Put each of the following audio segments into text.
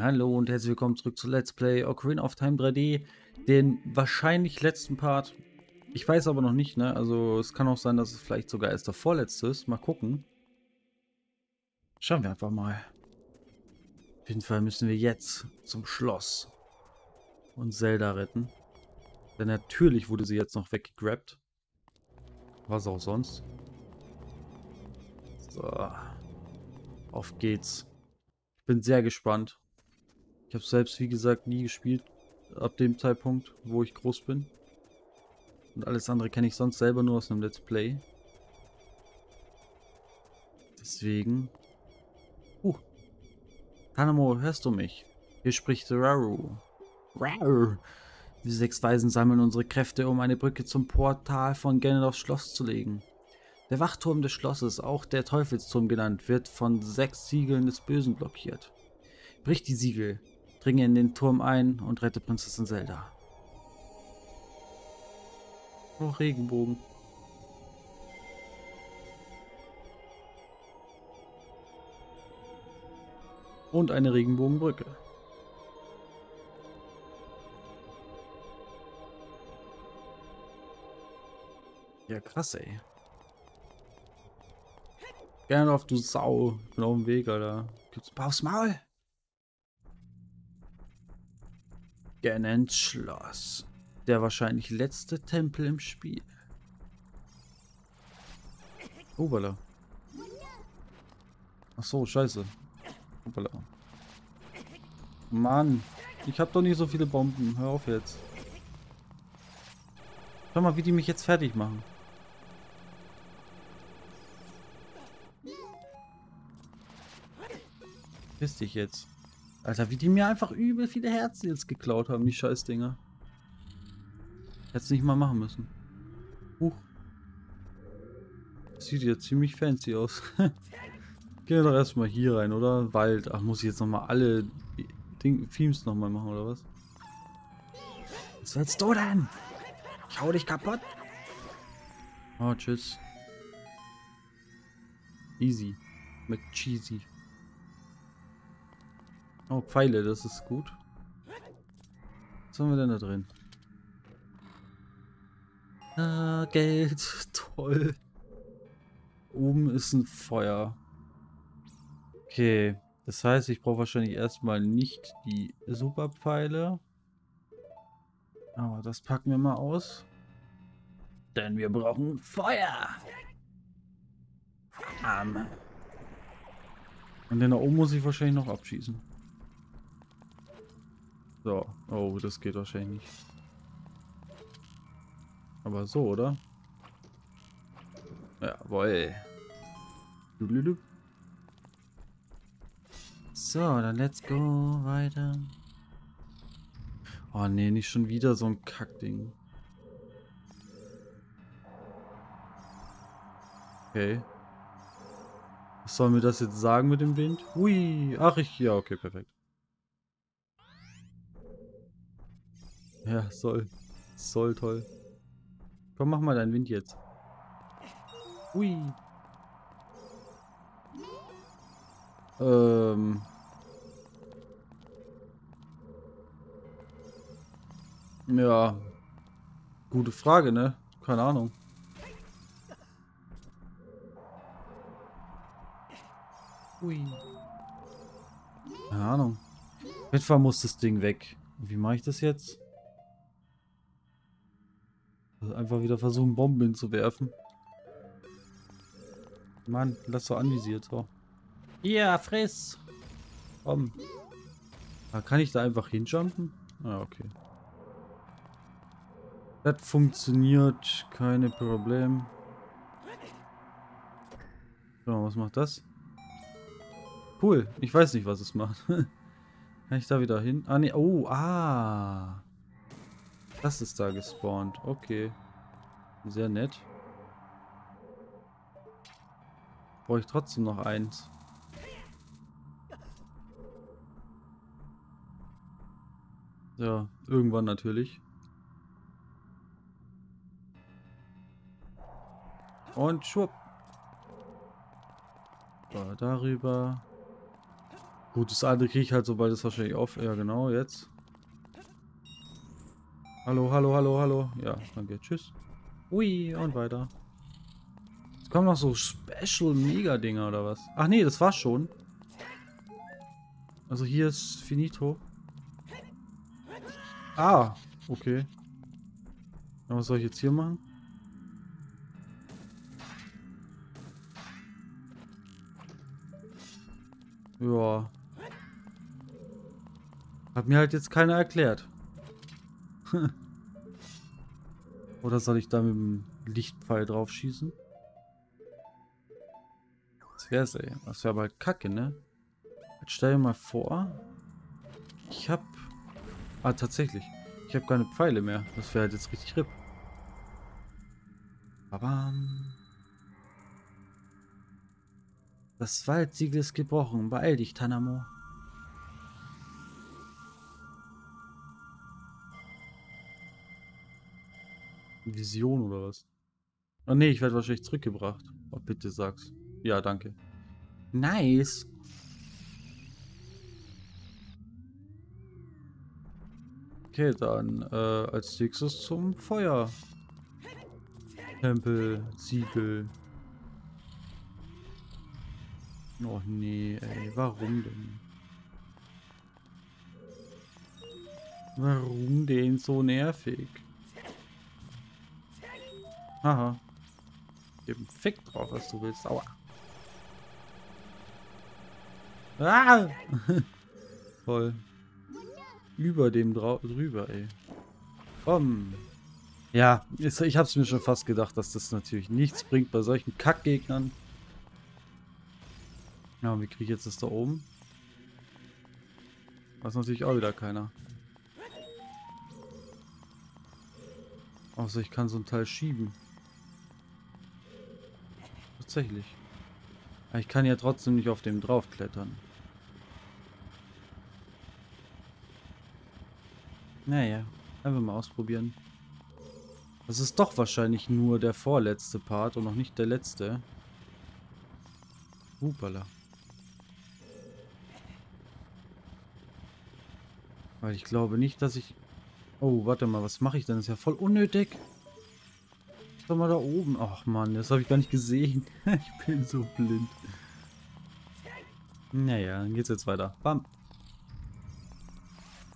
Hallo und herzlich willkommen zurück zu Let's Play Ocarina of Time 3D, den wahrscheinlich letzten Part. Ich weiß aber noch nicht, ne? Also es kann auch sein, dass es vielleicht sogar erst der vorletzte ist. Mal gucken. Schauen wir einfach mal. Auf jeden Fall müssen wir jetzt zum Schloss und Zelda retten. Denn natürlich wurde sie jetzt noch weggegrabt. Was auch sonst. So. Auf geht's. Ich bin sehr gespannt. Ich habe selbst, wie gesagt, nie gespielt ab dem Zeitpunkt, wo ich groß bin. Und alles andere kenne ich sonst selber nur aus einem Let's Play. Deswegen... Uh. Hanamo, hörst du mich? Hier spricht Raru. Raru. Wir sechs Weisen sammeln unsere Kräfte, um eine Brücke zum Portal von Ganondorfs Schloss zu legen. Der Wachturm des Schlosses, auch der Teufelsturm genannt, wird von sechs Siegeln des Bösen blockiert. Brich die Siegel, Dringe in den Turm ein und rette Prinzessin Zelda. Oh, Regenbogen. Und eine Regenbogenbrücke. Ja, krass, ey. Gerne auf, du Sau. Ich bin Weg, Alter. Gibt's ein paar aufs Maul? Ganons Schloss. Der wahrscheinlich letzte Tempel im Spiel. Obala. Ach so, scheiße. Obala. Mann, ich hab doch nicht so viele Bomben. Hör auf jetzt. Schau mal, wie die mich jetzt fertig machen. Piss dich jetzt. Alter, wie die mir einfach übel viele Herzen jetzt geklaut haben, die Scheißdinger. Hätte nicht mal machen müssen. Huch. Sieht ja ziemlich fancy aus. Gehen wir doch erstmal hier rein, oder? Wald. Ach, muss ich jetzt nochmal alle Themes nochmal machen, oder was? Was willst du denn? Ich hau dich kaputt. Oh, tschüss. Easy. McCheesy. Oh, Pfeile, das ist gut. Was haben wir denn da drin? Ah, Geld. Toll. Oben ist ein Feuer. Okay. Das heißt, ich brauche wahrscheinlich erstmal nicht die Superpfeile. Aber das packen wir mal aus. Denn wir brauchen Feuer. Bam. Und den da oben muss ich wahrscheinlich noch abschießen. So. Oh, das geht wahrscheinlich nicht. Aber so, oder? Jawohl. So, dann let's go weiter. Oh nee, nicht schon wieder so ein Kackding. Okay. Was soll mir das jetzt sagen mit dem Wind? Hui. Ach, ich... Ja, okay, perfekt. Ja, soll. Soll toll. Komm, mach mal deinen Wind jetzt. Hui. Ähm. Ja. Gute Frage, ne? Keine Ahnung. Hui. Keine Ahnung. Etwa muss das Ding weg. Wie mache ich das jetzt? Also einfach wieder versuchen, Bomben zu werfen. Mann, lass so anvisiert, so. Ja, friss! Komm. Da kann ich da einfach hinjumpen? Ah, okay. Das funktioniert, keine Problem. So, was macht das? Cool, ich weiß nicht, was es macht. kann ich da wieder hin? Ah, ne, oh, ah. Das ist da gespawnt. Okay. Sehr nett. Brauche ich trotzdem noch eins. Ja, irgendwann natürlich. Und schwupp. So, darüber. Gut, das andere kriege ich halt, sobald es wahrscheinlich auf... Ja, genau, jetzt. Hallo, hallo, hallo, hallo. Ja, danke. Tschüss. Ui, und weiter. Es kommen noch so Special-Mega-Dinger oder was? Ach nee, das war's schon. Also hier ist Finito. Ah, okay. Ja, was soll ich jetzt hier machen? Ja. Hat mir halt jetzt keiner erklärt. Oder soll ich da mit dem Lichtpfeil drauf schießen? Das wär's, ey. Das wäre aber halt kacke, ne? Jetzt stell dir mal vor. Ich hab... Ah, tatsächlich. Ich habe keine Pfeile mehr. Das wäre halt jetzt richtig RIP. Babam. Das Waldsiegel ist gebrochen. Beeil dich, Tanamo. Vision oder was? Oh nee, ich werde wahrscheinlich zurückgebracht. Oh, bitte sag's. Ja, danke. Nice. Okay, dann äh, als nächstes zum Feuer. Tempel, Siegel. Oh nee, ey, warum denn? Warum denn so nervig? Aha. Gib einen Fick drauf, was du willst. Aua. Ah! Voll. Über dem drüber, ey. Komm. Ja, ich hab's mir schon fast gedacht, dass das natürlich nichts bringt bei solchen Kackgegnern. Ja, und wie kriege ich jetzt das da oben? Weiß natürlich auch wieder keiner. Außer ich kann so ein Teil schieben. Tatsächlich. Ich kann ja trotzdem nicht auf dem drauf klettern. Naja, einfach mal ausprobieren. Das ist doch wahrscheinlich nur der vorletzte Part und noch nicht der letzte. Hupala. Weil ich glaube nicht, dass ich... Oh, warte mal, was mache ich denn? Das ist ja voll unnötig. Schau mal da oben. Ach man, das habe ich gar nicht gesehen. ich bin so blind. Naja, dann geht's jetzt weiter. Bam.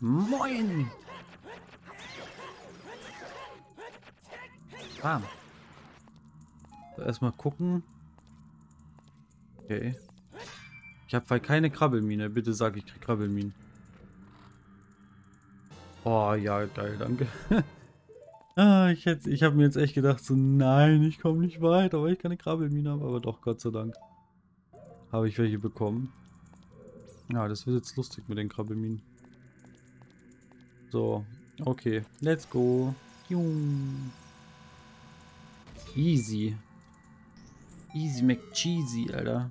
Moin! Bam. So, erstmal gucken. Okay. Ich habe keine Krabbelmine. Bitte sag, ich krieg Krabbelminen. Oh, ja, geil, danke. ich ich habe mir jetzt echt gedacht, so nein, ich komme nicht weiter, weil ich keine Krabbelmine habe. Aber doch, Gott sei Dank. Habe ich welche bekommen. Ja, das wird jetzt lustig mit den Krabbelminen. So, okay, let's go. Easy. Easy McCheesy, Alter.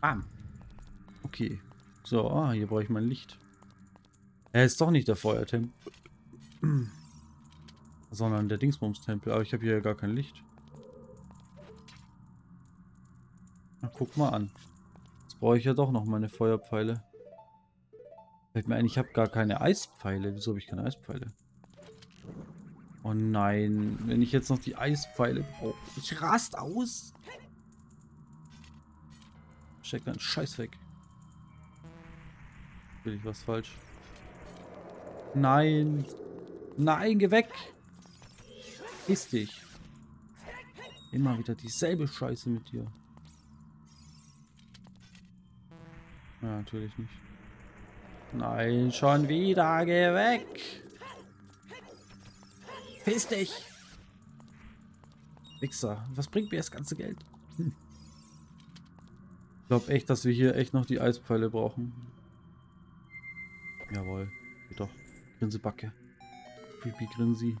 Bam. Okay. So, ah, hier brauche ich mein Licht. Er ist doch nicht der Feuertempel. Sondern der Dingsbums-Tempel. Aber ich habe hier ja gar kein Licht. Na, guck mal an. Jetzt brauche ich ja doch noch meine Feuerpfeile. Fällt mir ein, ich habe gar keine Eispfeile. Wieso habe ich keine Eispfeile? Oh nein, wenn ich jetzt noch die Eispfeile brauche. Ich rast aus. Check deinen Scheiß weg. Will ich was falsch? Nein. Nein, geh weg. Iss dich. Immer wieder dieselbe Scheiße mit dir. Ja, natürlich nicht. Nein, schon wieder. Geh weg. Piss dich. Wichser. Was bringt mir das ganze Geld? Hm. Ich glaube echt, dass wir hier echt noch die Eispfeile brauchen. Jawohl. Doch. Grinsebacke. Creepy Grinsi.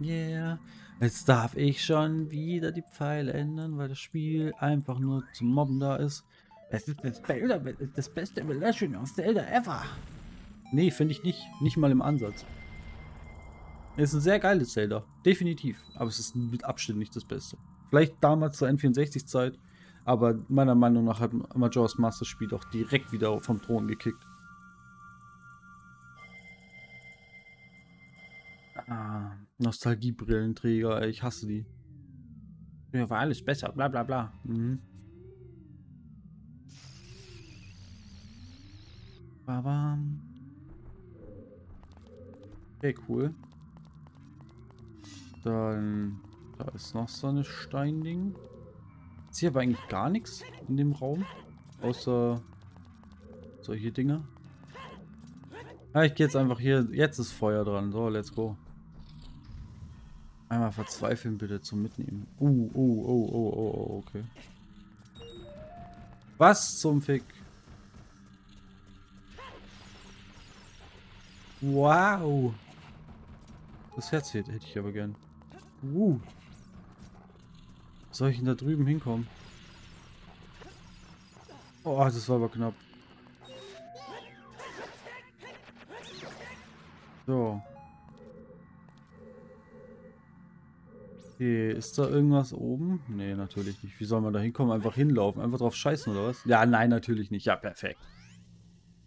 Yeah. Jetzt darf ich schon wieder die Pfeile ändern, weil das Spiel einfach nur zum Mobben da ist. Es ist das, Zelda, das beste Legend of Zelda ever. Nee, finde ich nicht. Nicht mal im Ansatz. Es ist ein sehr geiles Zelda. Definitiv. Aber es ist mit Abstand nicht das Beste. Vielleicht damals zur N64-Zeit. Aber meiner Meinung nach hat Majora's Master Spiel doch direkt wieder vom Thron gekickt. Nostalgiebrillenträger, ich hasse die. Ja, war alles besser, bla bla bla. Mhm. Babam. Okay, cool. Dann, da ist noch so ein Steinding. Ist hier aber eigentlich gar nichts in dem Raum. Außer solche Dinge. Ja, ich gehe jetzt einfach hier. Jetzt ist Feuer dran. So, let's go. Einmal verzweifeln bitte zum Mitnehmen. Uh, oh, oh, oh, oh, oh, okay. Was zum Fick? Wow. Das Herz hätte ich aber gern. Uh. Soll ich denn da drüben hinkommen? Oh, das war aber knapp. So. Okay, ist da irgendwas oben? Nee, natürlich nicht. Wie soll man da hinkommen? Einfach hinlaufen? Einfach drauf scheißen oder was? Ja, nein, natürlich nicht. Ja, perfekt.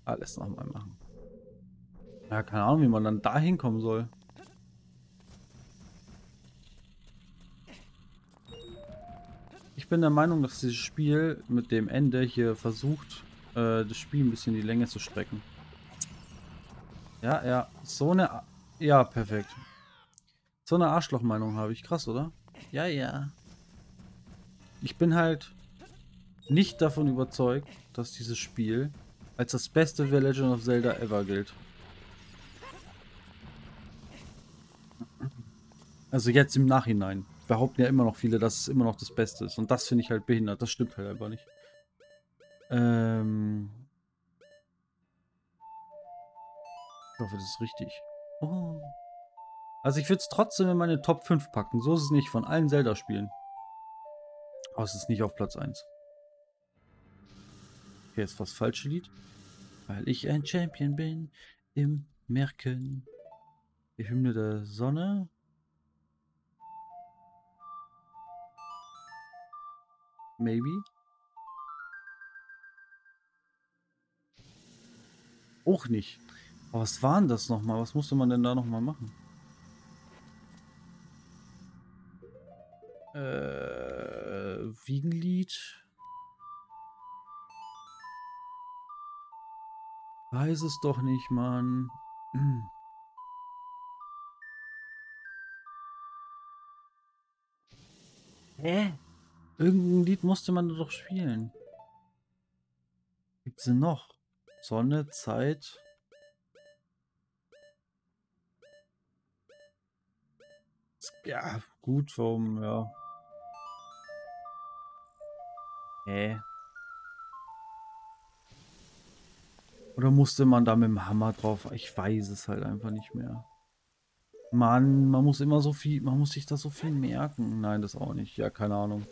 Alles nochmal machen. Ja, keine Ahnung, wie man dann da hinkommen soll. Ich bin der Meinung, dass dieses Spiel mit dem Ende hier versucht, äh, das Spiel ein bisschen die Länge zu strecken. Ja, ja, so eine... Ja, perfekt. So eine Arschlochmeinung habe ich. Krass, oder? Ja, ja. Ich bin halt nicht davon überzeugt, dass dieses Spiel als das beste The Legend of Zelda ever gilt. Also jetzt im Nachhinein behaupten ja immer noch viele, dass es immer noch das Beste ist. Und das finde ich halt behindert. Das stimmt halt einfach nicht. Ähm ich hoffe, das ist richtig. Oh. Also ich würde es trotzdem in meine Top 5 packen. So ist es nicht von allen Zelda-Spielen. Aber es ist nicht auf Platz 1. Okay, jetzt das falsche Lied. Weil ich ein Champion bin im Merken. Die Hymne der Sonne. Maybe. Auch nicht. Aber was waren das nochmal? Was musste man denn da nochmal machen? Äh, Wiegenlied. Weiß es doch nicht, Mann. Hm. Hä? Irgendein Lied musste man doch spielen. Gibt sie noch? Sonne, Zeit. Ja, gut, warum, ja. Hä? Oder musste man da mit dem Hammer drauf? Ich weiß es halt einfach nicht mehr. Mann, man muss immer so viel, man muss sich da so viel merken. Nein, das auch nicht. Ja, keine Ahnung.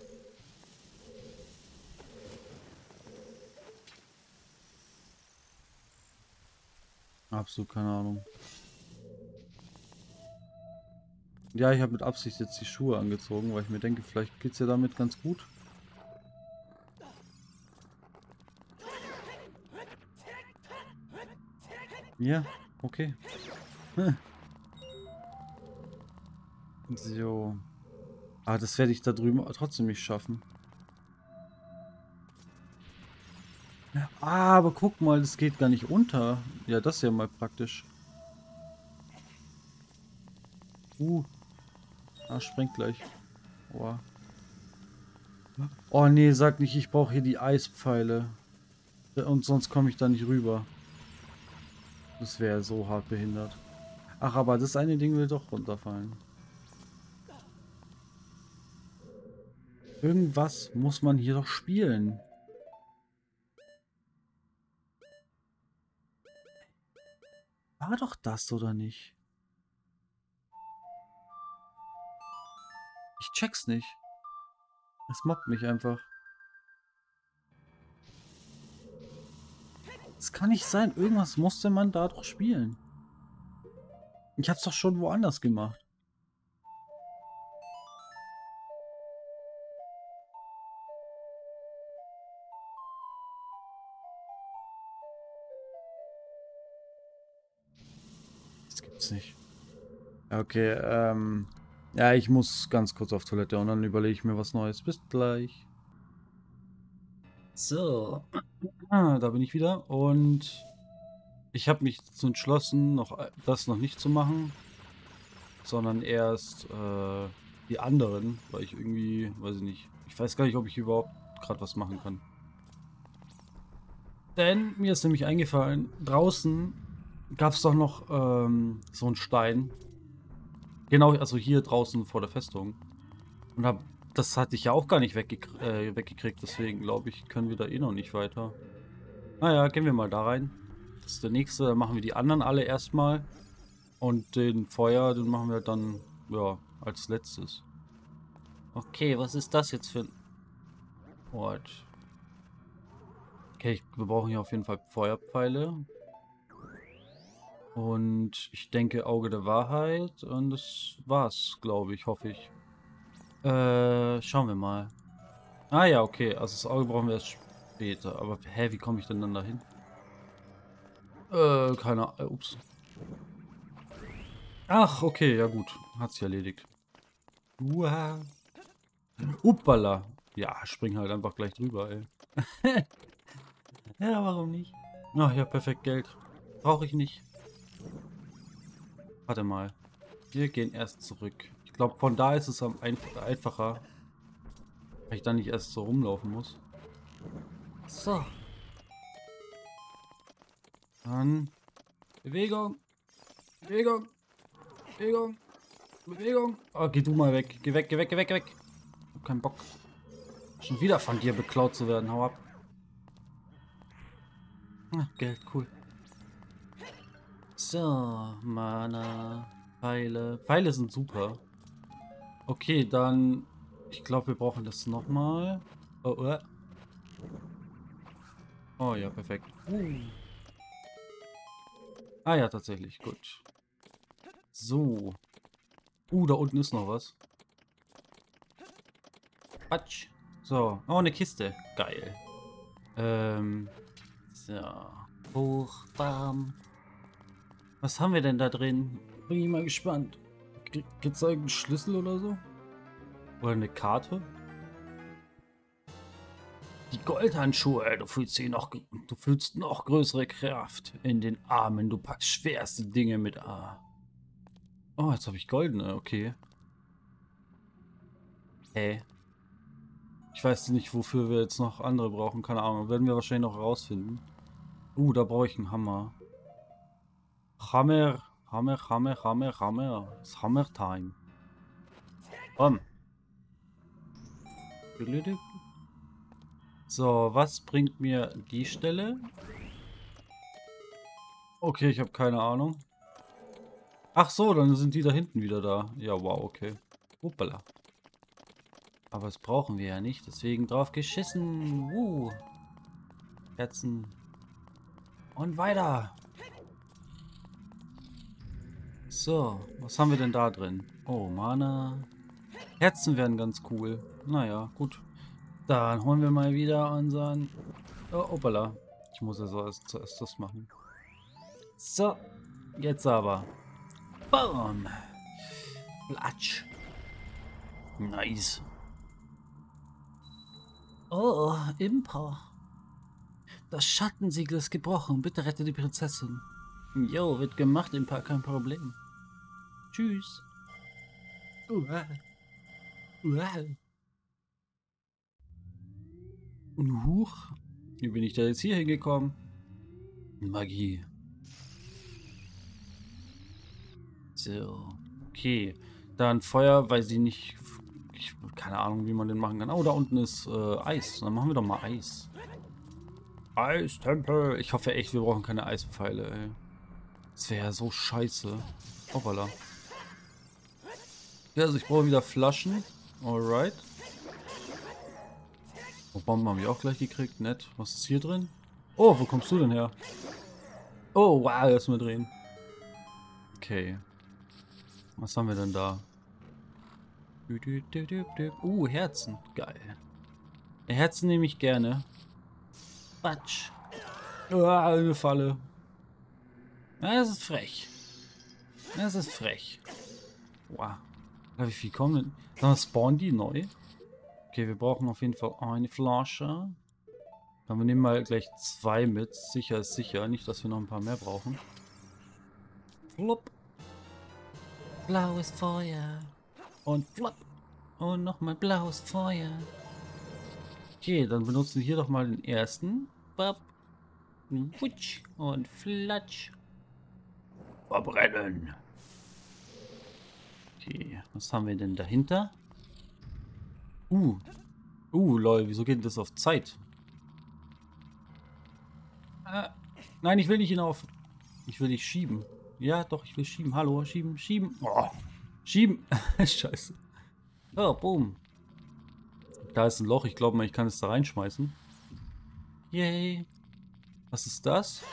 Absolut keine Ahnung. Ja, ich habe mit Absicht jetzt die Schuhe angezogen, weil ich mir denke, vielleicht geht es ja damit ganz gut. Ja, okay. Hm. So. Ah, das werde ich da drüben trotzdem nicht schaffen. Ah, aber guck mal, das geht gar nicht unter. Ja, das ist ja mal praktisch. Uh. Ah, sprengt gleich. Oh. oh nee, sag nicht, ich brauche hier die Eispfeile. Und sonst komme ich da nicht rüber. Das wäre so hart behindert. Ach, aber das eine Ding will doch runterfallen. Irgendwas muss man hier doch spielen. War doch das, oder nicht? Ich check's nicht. Es mobbt mich einfach. Das kann nicht sein. Irgendwas musste man da doch spielen. Ich hab's doch schon woanders gemacht. Das gibt's nicht. Okay, ähm... Ja, ich muss ganz kurz auf Toilette und dann überlege ich mir was Neues. Bis gleich. So. Ah, da bin ich wieder. Und ich habe mich dazu entschlossen, noch das noch nicht zu machen, sondern erst äh, die anderen, weil ich irgendwie, weiß ich nicht, ich weiß gar nicht, ob ich überhaupt gerade was machen kann. Denn mir ist nämlich eingefallen, draußen gab es doch noch ähm, so einen Stein. Genau, also hier draußen vor der Festung. Und hab, das hatte ich ja auch gar nicht weggekriegt, äh, weggekriegt deswegen glaube ich, können wir da eh noch nicht weiter. Naja, gehen wir mal da rein. Das ist der nächste, dann machen wir die anderen alle erstmal. Und den Feuer, den machen wir dann, ja, als letztes. Okay, was ist das jetzt für ein Ort? Okay, wir brauchen hier auf jeden Fall Feuerpfeile. Und ich denke Auge der Wahrheit. Und das war's, glaube ich, hoffe ich. Äh, schauen wir mal. Ah ja, okay. Also das Auge brauchen wir erst später. Aber hä, wie komme ich denn dann dahin? Äh, keine Ahnung. Äh, ups. Ach, okay, ja gut. Hat sich erledigt. Uah. Uppala. Ja, spring halt einfach gleich drüber, ey. Ja, warum nicht? Ach ja, perfekt Geld. Brauche ich nicht. Warte mal. Wir gehen erst zurück. Ich glaube, von da ist es am einf einfacher. Weil ich dann nicht erst so rumlaufen muss. So. Dann. Bewegung. Bewegung. Bewegung. Bewegung. Oh, geh du mal weg. Geh weg, geh weg, geh weg, geh weg. Hab keinen Bock. Schon wieder von dir beklaut zu werden. Hau ab. Ah, Geld, cool. So, Mana, Pfeile. Pfeile sind super. Okay, dann... Ich glaube, wir brauchen das nochmal. Oh, oh. Oh ja, perfekt. Ah ja, tatsächlich. Gut. So. Uh, da unten ist noch was. Quatsch. So. Oh, eine Kiste. Geil. Ähm... So. Hoch, warm. Was haben wir denn da drin? Bin ich mal gespannt. Gibt es da einen Schlüssel oder so? Oder eine Karte? Die Goldhandschuhe, du fühlst sie noch, du fühlst noch größere Kraft in den Armen. Du packst schwerste Dinge mit A. Oh, jetzt habe ich goldene, okay. Hey. Ich weiß nicht, wofür wir jetzt noch andere brauchen, keine Ahnung. Werden wir wahrscheinlich noch rausfinden. Uh, da brauche ich einen Hammer. Hammer, Hammer, Hammer, Hammer, Hammer. Das Hammer Time. Komm. So, was bringt mir die Stelle? Okay, ich habe keine Ahnung. Ach so, dann sind die da hinten wieder da. Ja, wow, okay. Hoppala. Aber das brauchen wir ja nicht, deswegen drauf geschissen. Uh. Herzen. Und weiter. So, was haben wir denn da drin? Oh, Mana. Herzen wären ganz cool. Naja, gut. Dann holen wir mal wieder unseren... Oh, opala. Ich muss ja so erst zuerst das machen. So, jetzt aber. Boom. Platsch. Nice. Oh, Impa. Das Schattensiegel ist gebrochen. Bitte rette die Prinzessin. Jo, wird gemacht, im Park kein Problem. Tschüss. Uah. Uah. Huch. Wie bin ich da jetzt hier hingekommen? Magie. So. Okay. Dann Feuer, weil sie nicht... Ich, keine Ahnung, wie man den machen kann. Oh, da unten ist äh, Eis. Dann machen wir doch mal Eis. Eistempel. Ich hoffe echt, wir brauchen keine Eispfeile, ey. Das wäre ja so scheiße. Hoppala. Ja, also ich brauche wieder Flaschen. Alright. Oh, Bomben haben wir auch gleich gekriegt. Nett. Was ist hier drin? Oh, wo kommst du denn her? Oh, wow, lass mal drehen. Okay. Was haben wir denn da? Uh, Herzen. Geil. Herzen nehme ich gerne. Quatsch. Oh, eine Falle. Das ist frech. Das ist frech. Wow. Ja, wie viel kommen denn? Spawnen die neu. Okay, wir brauchen auf jeden Fall eine Flasche. Dann wir nehmen mal gleich zwei mit. Sicher ist sicher. Nicht, dass wir noch ein paar mehr brauchen. Flupp. Blaues Feuer. Und flupp. Und nochmal blaues Feuer. Okay, dann benutzen wir hier doch mal den ersten. Bap. Wutsch und flatsch. Verbrennen. Okay, was haben wir denn dahinter? Uh. Uh, lol, wieso geht das auf Zeit? Äh, nein, ich will nicht hinauf. Ich will dich schieben. Ja, doch, ich will schieben. Hallo, schieben, schieben. Oh, schieben. Scheiße. Oh, boom. Da ist ein Loch. Ich glaube mal, ich kann es da reinschmeißen. Yay. Was ist das?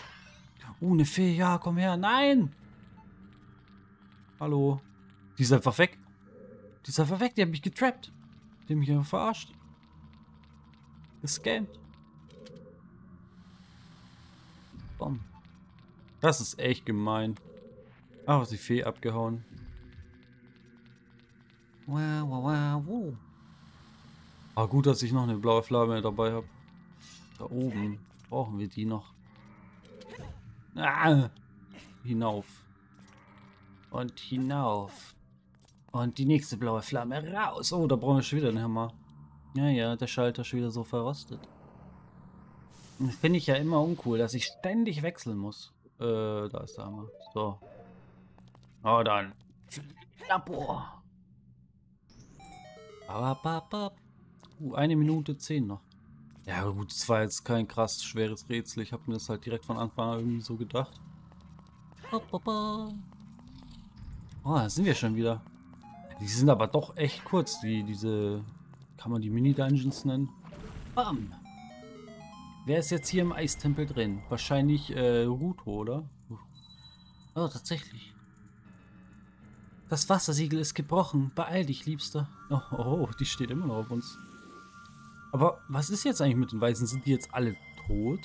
Uh, eine Fee. Ja, komm her. Nein! Hallo. Die ist einfach weg. Die ist einfach weg. Die hat mich getrappt. Die hat mich einfach verarscht. Gescampt. Bom. Das ist echt gemein. Ach, die Fee abgehauen. Wow, wow, wow, wow. Aber gut, dass ich noch eine blaue Flamme dabei habe. Da oben brauchen wir die noch. Ah, hinauf. Und hinauf. Und die nächste blaue Flamme raus. Oh, da brauchen wir schon wieder einen Hammer. Ja, ja, der Schalter ist schon wieder so verrostet. Finde ich ja immer uncool, dass ich ständig wechseln muss. Äh, da ist der Hammer. So. Oh, dann. Labor. Uh, eine Minute zehn noch. Ja gut, es war jetzt kein krass schweres Rätsel. Ich habe mir das halt direkt von Anfang an irgendwie so gedacht. Oh, da sind wir schon wieder. Die sind aber doch echt kurz, die, diese... Kann man die Mini-Dungeons nennen? Bam! Wer ist jetzt hier im Eistempel drin? Wahrscheinlich äh, Ruto, oder? Oh, tatsächlich. Das Wassersiegel ist gebrochen. Beeil dich, Liebster. Oh, oh, oh, die steht immer noch auf uns. Aber was ist jetzt eigentlich mit den Weißen? Sind die jetzt alle tot?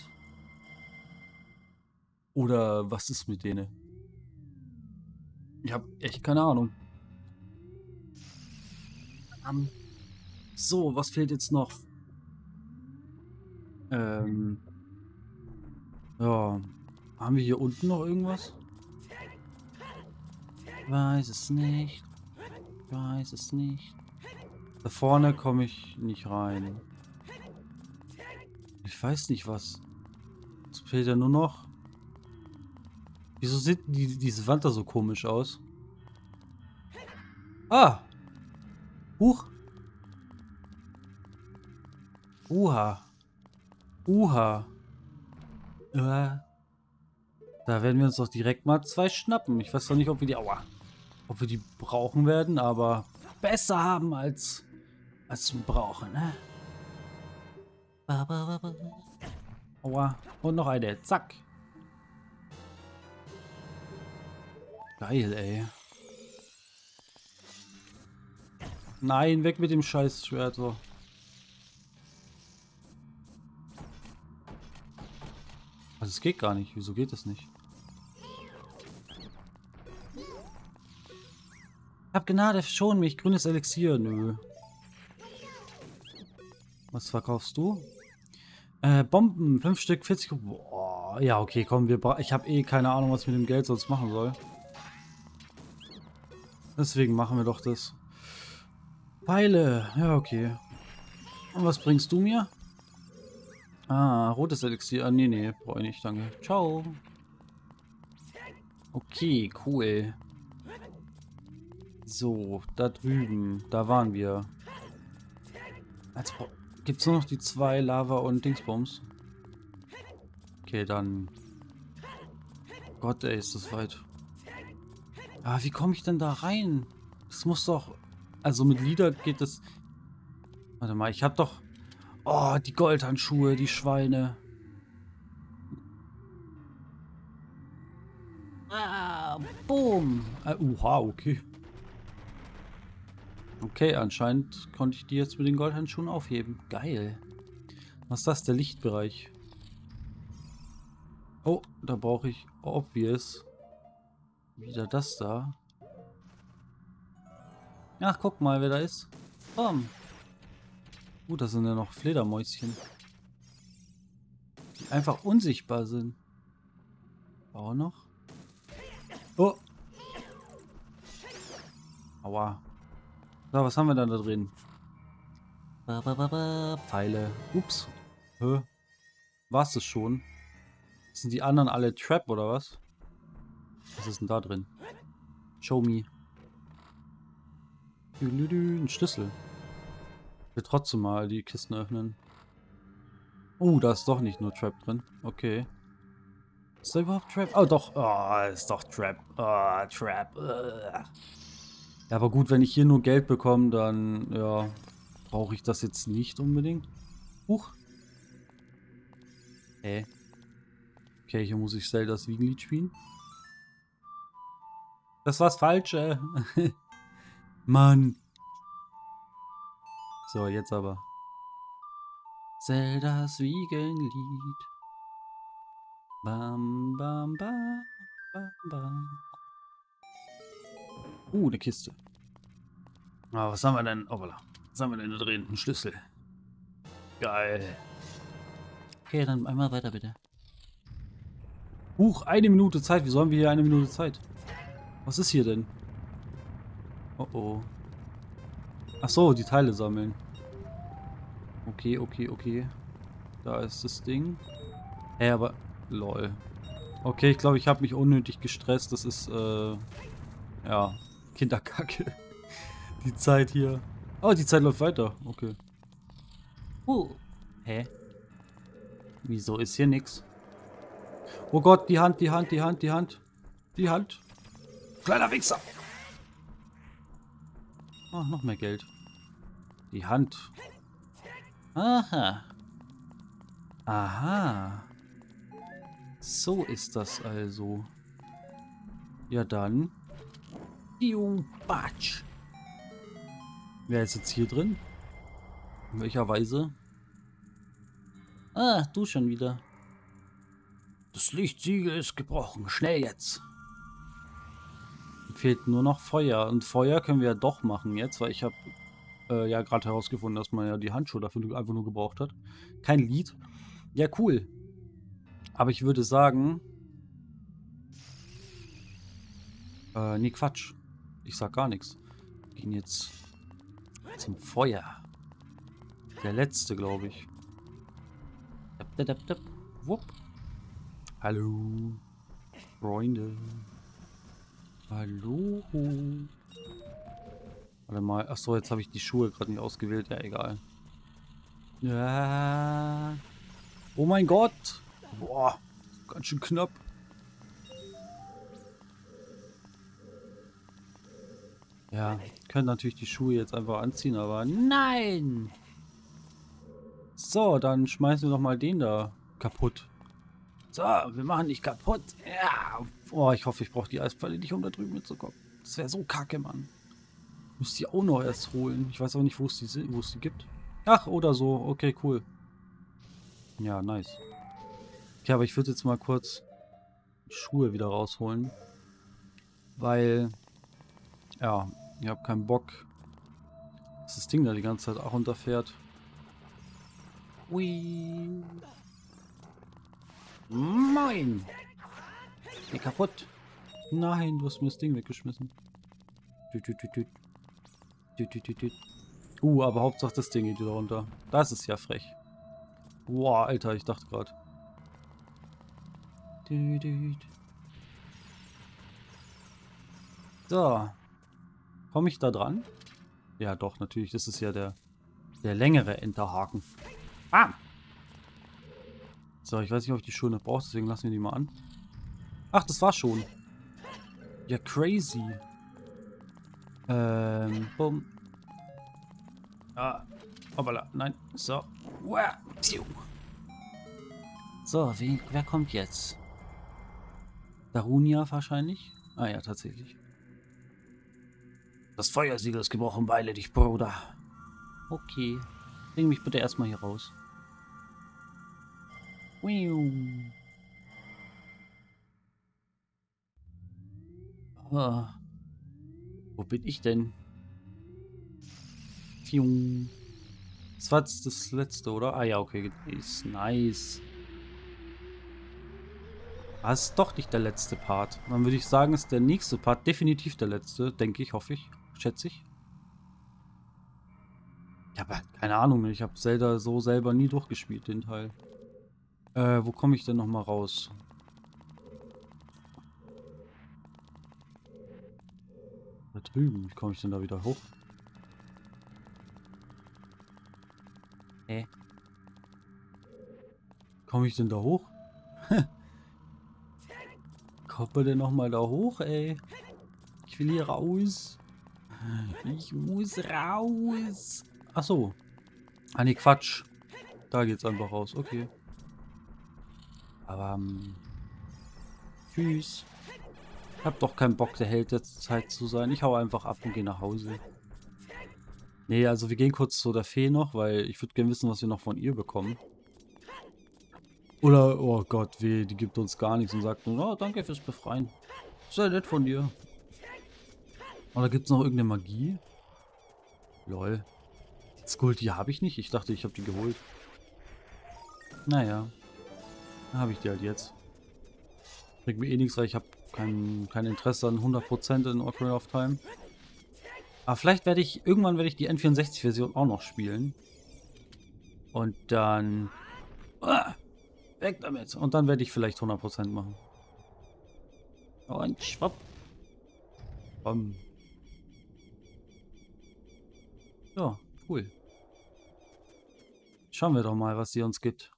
Oder was ist mit denen? Ich habe echt keine Ahnung. Um, so, was fehlt jetzt noch? Ähm. Ja. Haben wir hier unten noch irgendwas? Weiß es nicht. Weiß es nicht. Da vorne komme ich nicht rein. Ich weiß nicht was. Es fehlt ja nur noch. Wieso sieht die, diese Wand da so komisch aus? Ah! Huch! Uha! Uha! Äh, da werden wir uns doch direkt mal zwei schnappen. Ich weiß doch nicht, ob wir die... Aua! Ob wir die brauchen werden, aber besser haben als, als brauchen, ne? Aua. Und noch eine. Zack. Geil, ey. Nein, weg mit dem scheiß Schwert so. Also es geht gar nicht. Wieso geht das nicht? Hab Gnade, schon mich. Grünes Elixier. Nö. Was verkaufst du? Äh, Bomben, 5 Stück, 40. Boah, ja, okay, komm, wir ich habe eh keine Ahnung, was ich mit dem Geld sonst machen soll. Deswegen machen wir doch das. Pfeile, ja, okay. Und was bringst du mir? Ah, rotes Elixier. Ah, nee, nee, brauche ich nicht, danke. Ciao. Okay, cool. So, da drüben, da waren wir. Gibt es nur noch die zwei Lava und Dingsbums? Okay, dann... Gott, ey, ist das weit. Ah, wie komme ich denn da rein? Das muss doch... Also mit Lieder geht das... Warte mal, ich hab doch... Oh, die Goldhandschuhe, die Schweine. Ah, boom. Ah, uha, okay. Okay, anscheinend konnte ich die jetzt mit den Goldhandschuhen aufheben. Geil. Was ist das? Der Lichtbereich. Oh, da brauche ich Obvious. Wieder das da. Ach, guck mal, wer da ist. Komm. Gut, das sind ja noch Fledermäuschen. Die einfach unsichtbar sind. Auch noch. Oh. Aua. So, was haben wir dann da drin? Ba, ba, ba, Pfeile. Ups. Hä? War's das schon? Sind die anderen alle Trap oder was? Was ist denn da drin? Show me. Ein Schlüssel. Ich will trotzdem mal die Kisten öffnen. Oh, da ist doch nicht nur Trap drin. Okay. Ist da überhaupt Trap? Oh, doch. Oh, ist doch Trap. Oh, Trap. Ja, aber gut, wenn ich hier nur Geld bekomme, dann, ja, brauche ich das jetzt nicht unbedingt. Huch. Hä? Okay, hier muss ich Zeldas Wiegenlied spielen. Das war's Falsche. Mann. So, jetzt aber. Zeldas Wiegenlied. Bam, bam, bam, bam, bam. Uh, eine Kiste. Ah, was haben wir denn? Oh, voilà. Was haben wir denn da drin? Ein Schlüssel. Geil. Okay, dann einmal weiter bitte. Huch, eine Minute Zeit. Wieso haben wir hier eine Minute Zeit? Was ist hier denn? Oh oh. Ach so, die Teile sammeln. Okay, okay, okay. Da ist das Ding. Hä, hey, aber... Lol. Okay, ich glaube, ich habe mich unnötig gestresst. Das ist, äh... Ja, Kinderkacke. Die Zeit hier. Oh, die Zeit läuft weiter. Okay. Uh. Hä? Wieso ist hier nichts? Oh Gott, die Hand, die Hand, die Hand, die Hand. Die Hand. Kleiner Wichser. Oh, noch mehr Geld. Die Hand. Aha. Aha. So ist das also. Ja dann. Piu, Batsch. Wer ist jetzt hier drin? In welcher Weise? Ah, du schon wieder. Das Lichtsiegel ist gebrochen. Schnell jetzt. Fehlt nur noch Feuer. Und Feuer können wir ja doch machen jetzt, weil ich habe äh, ja gerade herausgefunden, dass man ja die Handschuhe dafür einfach nur gebraucht hat. Kein Lied. Ja, cool. Aber ich würde sagen... Äh, nee, Quatsch. Ich sag gar nichts. Wir gehen jetzt zum Feuer. Der letzte, glaube ich. Dap, dap, dap. Wupp. Hallo. Freunde. Hallo. Warte mal. Achso, jetzt habe ich die Schuhe gerade nicht ausgewählt. Ja, egal. Ja. Oh mein Gott. Boah. Ganz schön knapp. Ja, können natürlich die Schuhe jetzt einfach anziehen, aber nein! So, dann schmeißen wir doch mal den da kaputt. So, wir machen dich kaputt. Ja. Oh, ich hoffe, ich brauche die Eispfeile nicht, um da drüben mitzukommen. Das wäre so kacke, Mann. Müsste die auch noch erst holen. Ich weiß aber nicht, wo es die, die gibt. Ach, oder so. Okay, cool. Ja, nice. Okay, aber ich würde jetzt mal kurz Schuhe wieder rausholen. Weil, ja, ich habe keinen Bock, dass das Ding da die ganze Zeit auch runterfährt. Ui. Moin. Geh kaputt. Nein, du hast mir das Ding weggeschmissen. Uh, aber Hauptsache das Ding geht wieder runter. Das ist ja frech. Boah, Alter, ich dachte gerade. So. Komme ich da dran? Ja, doch, natürlich. Das ist ja der, der längere Enterhaken. Bam! So, ich weiß nicht, ob ich die noch brauche, deswegen lassen wir die mal an. Ach, das war schon. Ja, crazy. Ähm, bumm. Ah, hoppala, nein, so. So, wen, wer kommt jetzt? Darunia wahrscheinlich? Ah ja, tatsächlich. Das Feuersiegel ist gebrochen, beile dich, Bruder. Okay. Bring mich bitte erstmal hier raus. Oh. Wo bin ich denn? Fium. Das war jetzt das letzte, oder? Ah ja, okay. Ist nice. Das ist doch nicht der letzte Part. Dann würde ich sagen, ist der nächste Part definitiv der letzte. Denke ich, hoffe ich, schätze ich. Ich habe halt keine Ahnung. Ich habe Zelda so selber nie durchgespielt, den Teil. Äh, wo komme ich denn nochmal raus? Da drüben. Wie komme ich denn da wieder hoch? Hä? Komme ich denn da hoch? Kommt man denn nochmal da hoch, ey? Ich will hier raus. Ich muss raus. Ach so. Ah, nee, Quatsch. Da geht's einfach raus. Okay. Aber, ähm, Tschüss. Ich hab doch keinen Bock, der Held der Zeit zu sein. Ich hau einfach ab und gehe nach Hause. Nee, also wir gehen kurz zu der Fee noch, weil ich würde gerne wissen, was wir noch von ihr bekommen. Oder, oh Gott, weh, die gibt uns gar nichts und sagt nur, oh, danke fürs Befreien. Sehr nett von dir. Oder gibt es noch irgendeine Magie? Lol. Skull, die habe ich nicht. Ich dachte, ich habe die geholt. Naja. Habe ich die halt jetzt. Bringt mir eh nichts, weil ich habe kein, kein Interesse an 100% in Ocarina of Time. Aber vielleicht werde ich, irgendwann werde ich die N64-Version auch noch spielen. Und dann... Ah, weg damit. Und dann werde ich vielleicht 100% machen. Und schwapp. Bam. Ja, cool. Schauen wir doch mal, was sie uns gibt.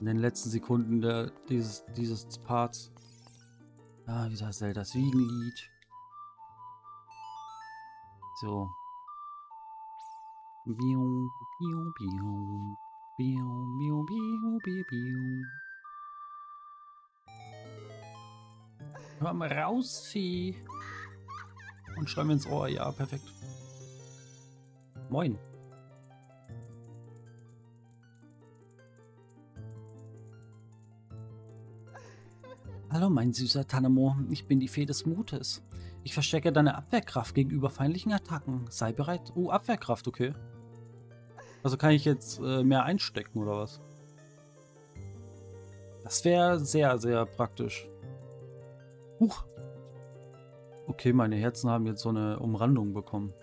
In den letzten Sekunden der, dieses, dieses Parts. Ah, wieder Zeldas Wiegenlied. So. Biu, biu, biu. Biu, biu, biu, biu, biu. Hör mal raus, Vieh. Und schreib mir ins Ohr. Ja, perfekt. Moin. Hallo, mein süßer Tanemo. Ich bin die Fee des Mutes. Ich verstecke deine Abwehrkraft gegenüber feindlichen Attacken. Sei bereit. Oh, Abwehrkraft, okay. Also kann ich jetzt äh, mehr einstecken, oder was? Das wäre sehr, sehr praktisch. Huch. Okay, meine Herzen haben jetzt so eine Umrandung bekommen.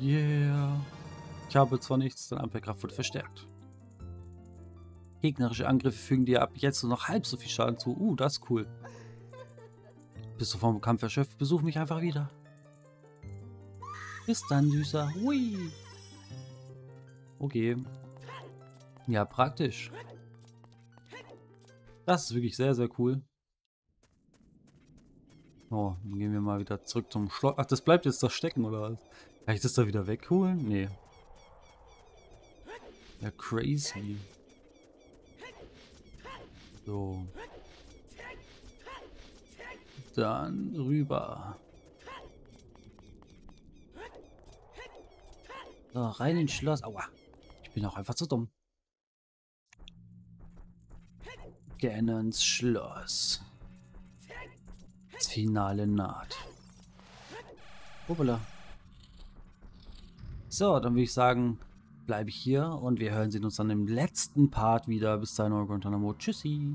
Yeah. Ich habe zwar nichts, deine Abwehrkraft wird verstärkt. Gegnerische Angriffe fügen dir ab jetzt nur noch halb so viel Schaden zu. Uh, das ist cool. Bist du vom Kampf erschöpft? Besuch mich einfach wieder. Bis dann, Süßer. Hui. Okay. Ja, praktisch. Das ist wirklich sehr, sehr cool. Oh, dann gehen wir mal wieder zurück zum Schloss. Ach, das bleibt jetzt da stecken, oder was? Kann ich das da wieder wegholen? Nee. Ja, crazy. So. Dann rüber. So, rein ins Schloss. Aua. Ich bin auch einfach zu dumm. Ganons Schloss. Das Finale naht. Hoppala. So, dann würde ich sagen, bleibe ich hier und wir hören uns dann im letzten Part wieder. Bis dahin, euer Guantanamo. Tschüssi.